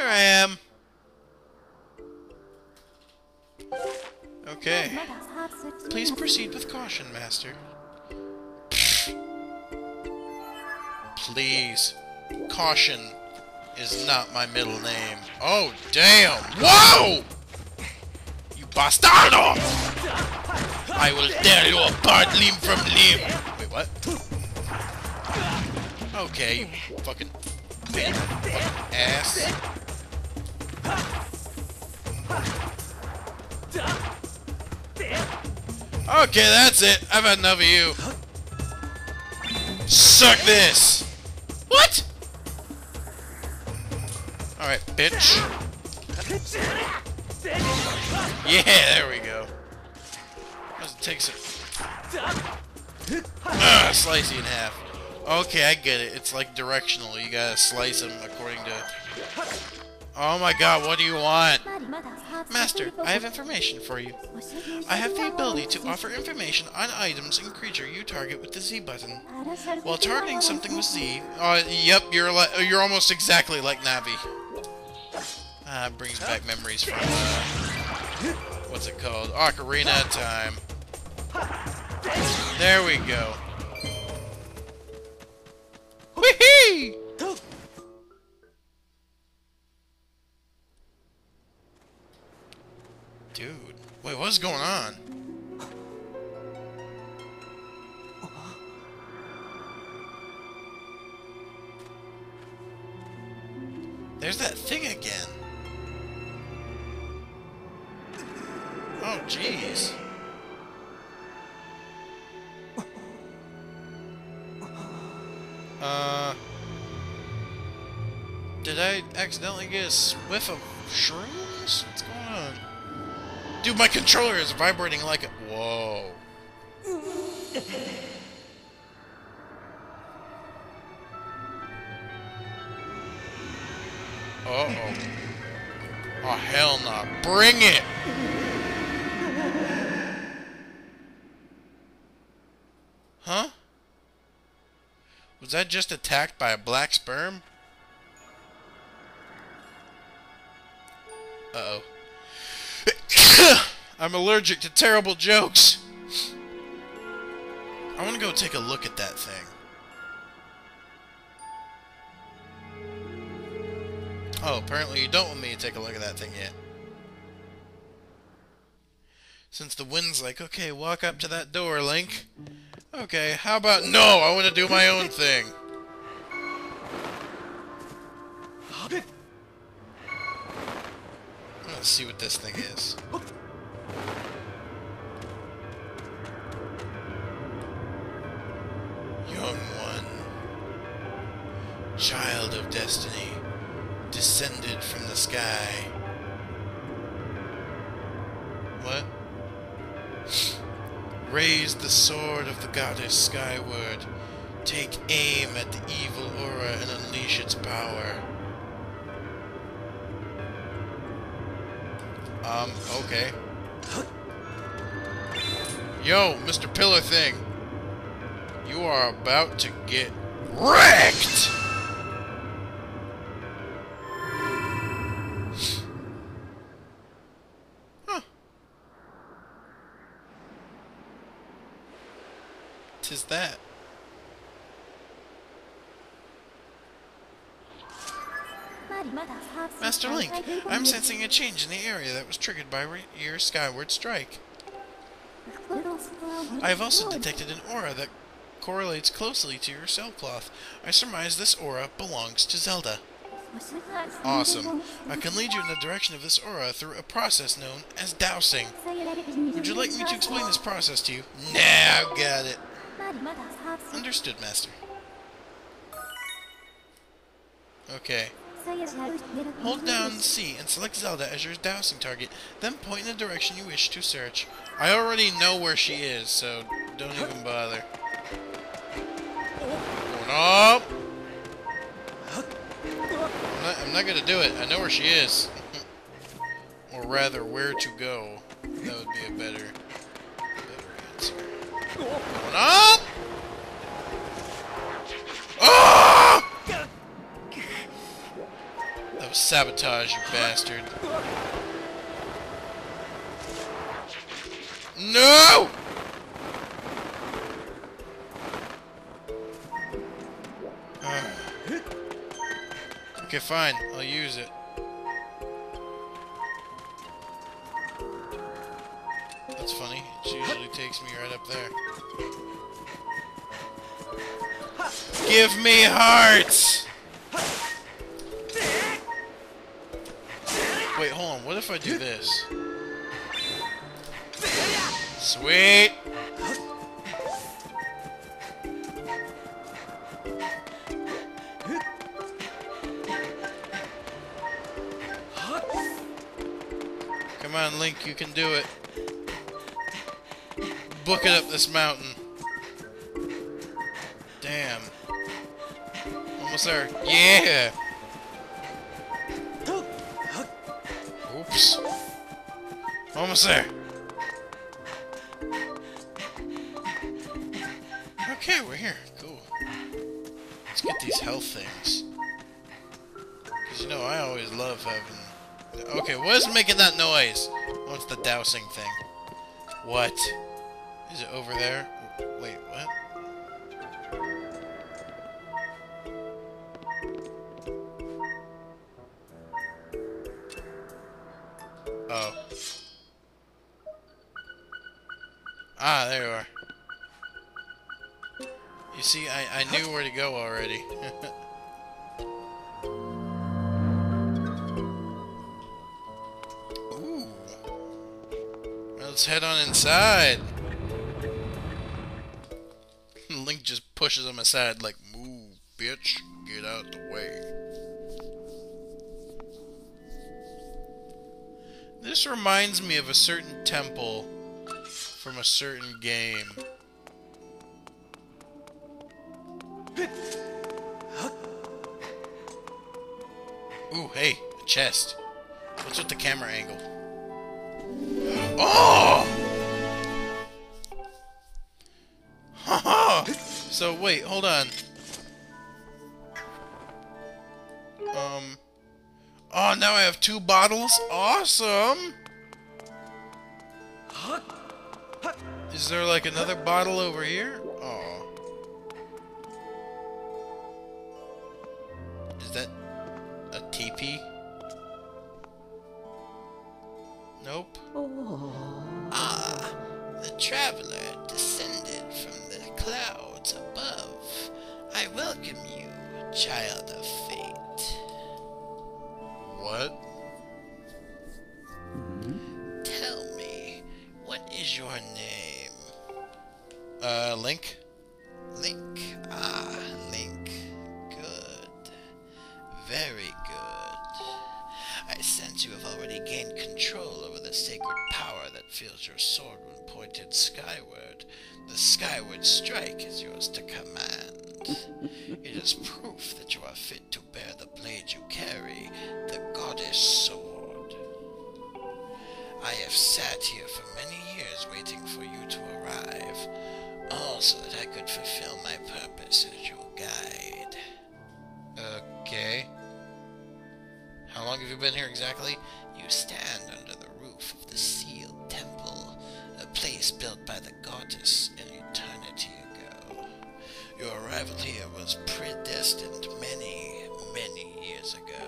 Here I am. Okay. Please proceed with caution, Master. Please. Caution is not my middle name. Oh, damn! Whoa! You bastardo! I will tear you apart limb from limb. Wait, what? Okay, you fucking fucking ass. Okay, that's it. I've had enough of you. Suck this! What? Alright, bitch. Yeah, there we go. It takes it? Ah, slice you in half. Okay, I get it. It's like directional. You gotta slice them according to... Oh my god, what do you want? Master, I have information for you. I have the ability to offer information on items and creature you target with the Z button. While targeting something with Z, uh, yep, you're you're almost exactly like Navi. Ah, brings back memories from, uh, what's it called? Ocarina Time. There we go. Whee! Dude, wait, what's going on? There's that thing again. Oh, jeez. Uh... Did I accidentally get a whiff of shrooms? What's going on? Dude, my controller is vibrating like a... Whoa. Uh-oh. Oh, hell no. Bring it! Huh? Was that just attacked by a black sperm? Uh-oh. I'm allergic to terrible jokes. I want to go take a look at that thing. Oh, apparently you don't want me to take a look at that thing yet. Since the wind's like, okay, walk up to that door, Link. Okay, how about... No, I want to do my own thing. Let's see what this thing is. Young one. Child of destiny. Descended from the sky. What? Raise the sword of the goddess skyward. Take aim at the evil aura and unleash its power. Um, okay. Yo, Mr. Pillar Thing. You are about to get wrecked! Huh. Tis that. Master Link, I'm sensing a change in the area that was triggered by your skyward strike. I have also detected an aura that correlates closely to your sailcloth. I surmise this aura belongs to Zelda. Awesome. I can lead you in the direction of this aura through a process known as dowsing. Would you like me to explain this process to you? Now got it. Understood, Master. Okay. Hold down C and select Zelda as your dowsing target, then point in the direction you wish to search. I already know where she is, so don't even bother. Going up! I'm not, I'm not gonna do it. I know where she is. or rather, where to go. That would be a better, better answer. Going up! Sabotage, you bastard. No! okay, fine. I'll use it. That's funny. It usually takes me right up there. Give me hearts! Wait, hold on. What if I do this? Sweet! Come on, Link, you can do it. Book it up this mountain. Damn. Almost there. Yeah! Almost there. Okay, we're here. Cool. Let's get these health things. Because, you know, I always love having... Okay, what is making that noise? What's the dowsing thing? What? Is it over there? Wait, what? Oh. Ah, there you are. You see, I, I knew where to go already. Ooh. Let's head on inside. Link just pushes him aside like, move, bitch, get out the way. This reminds me of a certain temple from a certain game. Ooh, hey, a chest. What's with the camera angle? Oh! Haha! so wait, hold on. Now I have two bottles. Awesome. Is there like another bottle over here? What? Tell me, what is your name? Uh, Link? Link. Ah, Link. Good. Very good. I sense you have already gained control over the sacred power that fills your sword when pointed skyward. The skyward strike is yours to command. It is proof that you are fit to have sat here for many years waiting for you to arrive, all so that I could fulfill my purpose as your guide. Okay. How long have you been here exactly? You stand under the roof of the sealed temple, a place built by the goddess an eternity ago. Your arrival here was predestined many, many years ago.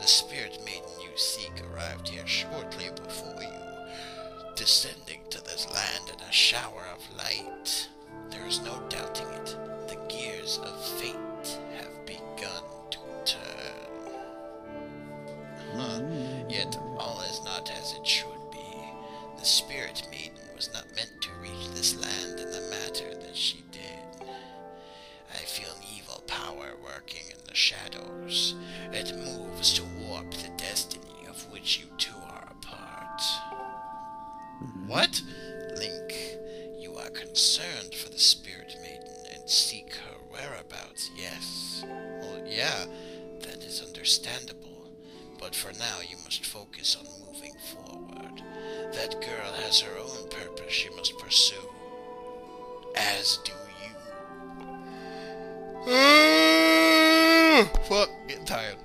The spirit maiden you seek arrived here shortly before you, descending to this land in a shower of light. There is no doubting it. The gears of fate Well, yeah, that is understandable. But for now, you must focus on moving forward. That girl has her own purpose she must pursue. As do you. Mm, fuck, getting tired.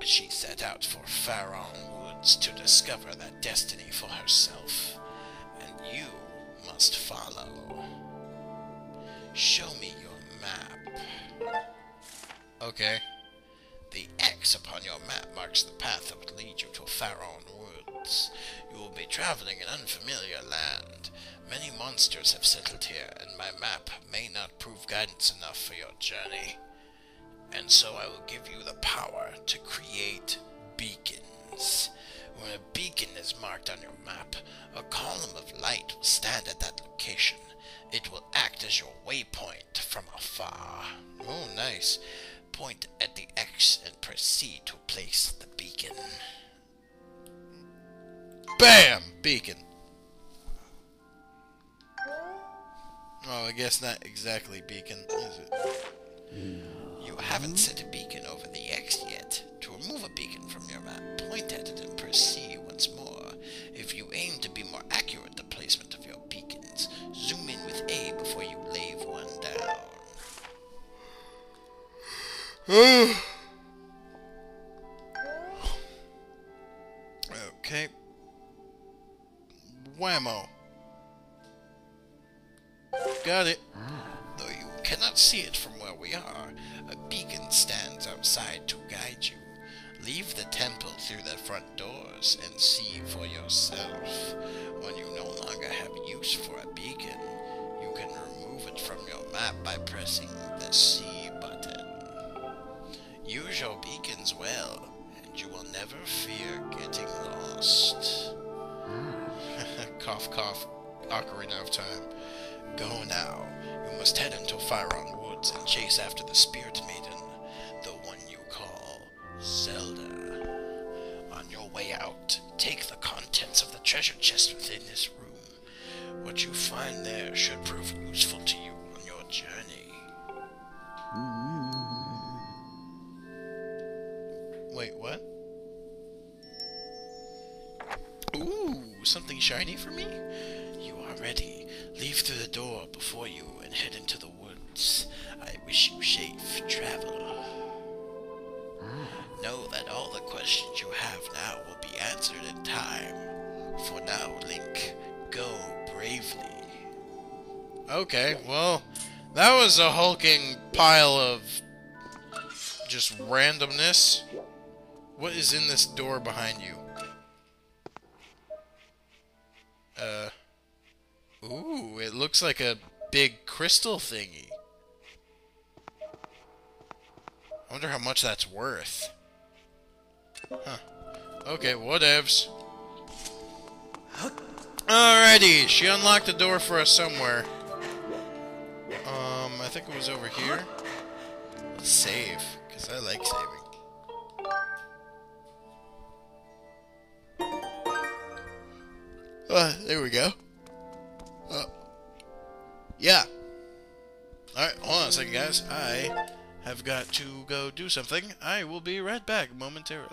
She set out for Faron Woods to discover that destiny for herself, and you must follow. Show me your map. Okay. The X upon your map marks the path that would lead you to Faron Woods. You will be traveling in unfamiliar land. Many monsters have settled here, and my map may not prove guidance enough for your journey. And so I will give you the power to create beacons. When a beacon is marked on your map, a column of light will stand at that location. It will act as your waypoint from afar. Oh, nice. Point at the X and proceed to place the beacon. BAM! Beacon. Oh, I guess not exactly beacon, is it? You haven't set a beacon okay. Whammo. Got it. Though you cannot see it from where we are, a beacon stands outside to guide you. Leave the temple through the front doors and see for yourself. When you no longer have use for a beacon, you can remove it from your map by pressing the C. Use your beacons well, and you will never fear getting lost. cough, cough. Ocarina of Time. Go now. You must head into Faron Woods and chase after the Spirit Maiden, the one you call Zelda. On your way out, take the contents of the treasure chest within this room. What you find there should prove useful to you on your journey. Hmm. Wait, what? Ooh, something shiny for me? You are ready. Leave through the door before you and head into the woods. I wish you safe travel. Know that all the questions you have now will be answered in time. For now, Link, go bravely. Okay, well, that was a hulking pile of just randomness. What is in this door behind you? Uh, ooh, it looks like a big crystal thingy. I wonder how much that's worth. Huh. Okay, whatevs. Alrighty, she unlocked the door for us somewhere. Um, I think it was over here. Let's save, because I like saving. Uh, there we go. Uh, yeah. Alright, hold on a second, guys. I have got to go do something. I will be right back momentarily.